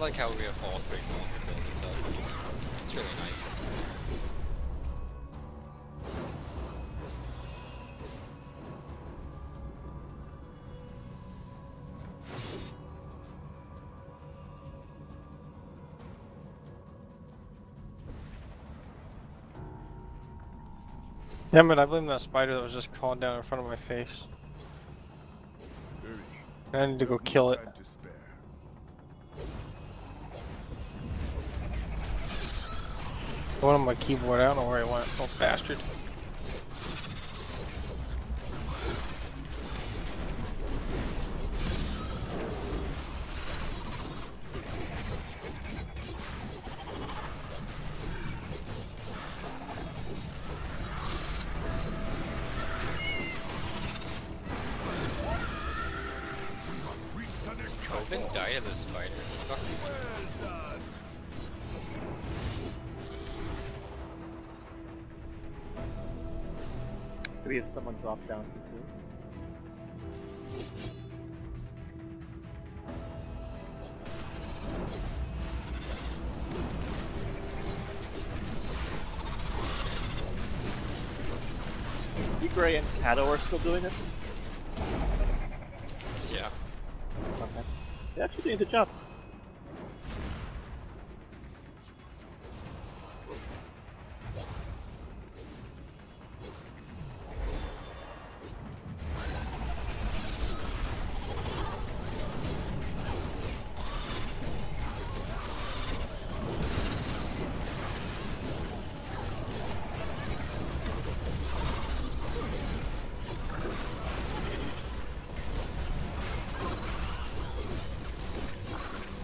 like how we have all three longer builds up. It's really nice. Yeah, but I blame that spider that was just crawling down in front of my face. I need to go kill it. One on my keyboard, I don't know where it went, oh bastard. Coven died of the spider. Maybe if someone dropped down too soon. You, Gray, and Kato are still doing this? Yeah. Okay. They're actually doing a good job.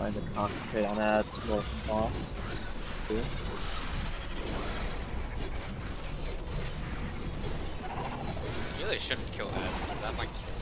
I'm trying to concentrate on that Molten Boss. You really shouldn't kill that. That might kill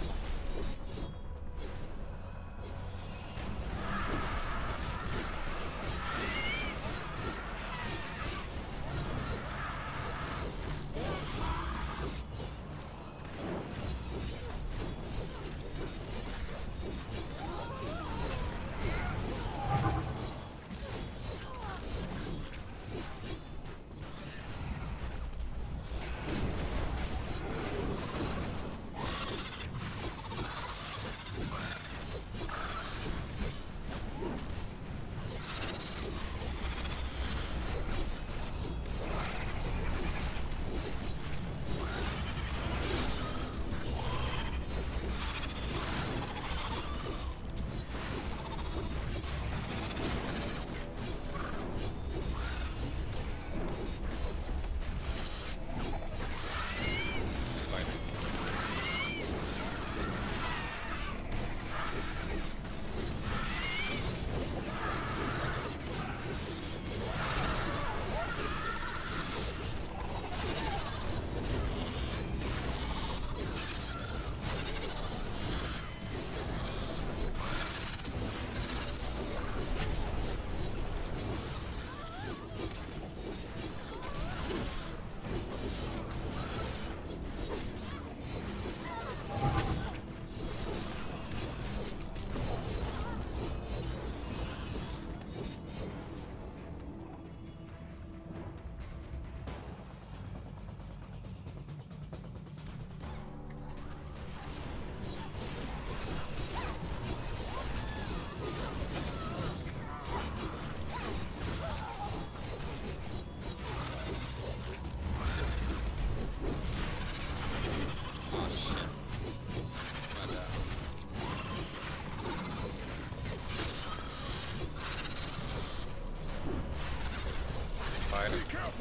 Spider.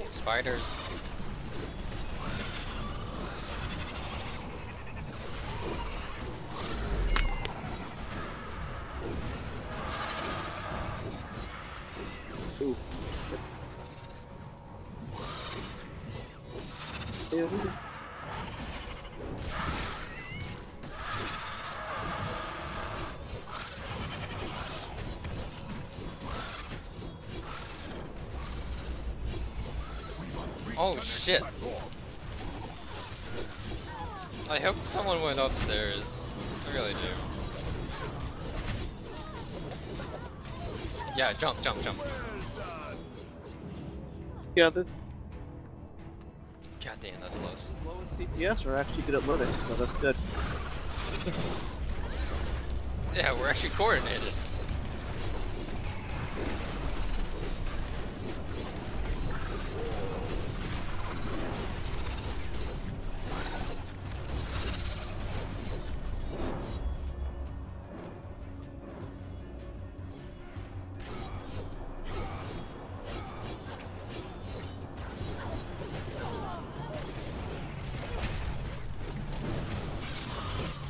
Spiders. Ooh. Ew. Oh shit. I hope someone went upstairs. I really do. Yeah, jump, jump, jump. Yeah, the God damn, that's close. lowest DPS are actually good at loading, so that's good. Yeah, we're actually coordinated.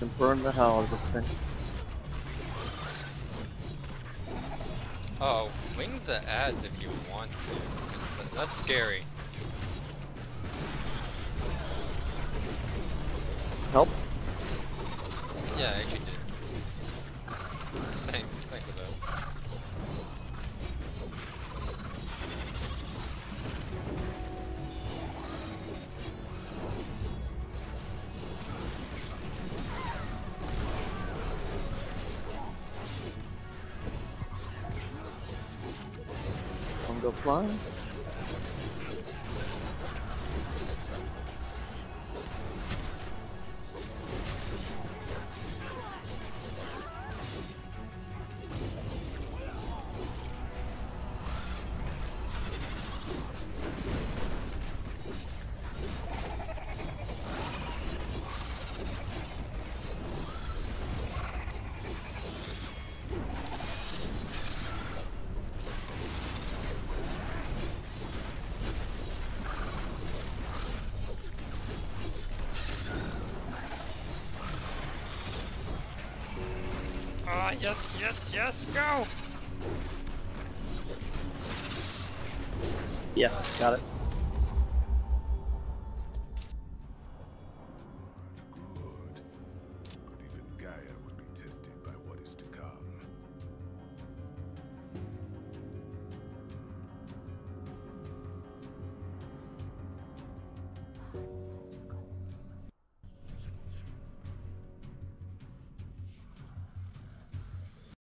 Can burn the hell out of this thing. Oh, wing the ads if you want to. That's scary. Help? Yeah, I actually did. Thanks, go flying. Yes, yes, yes, go! Yes, got it.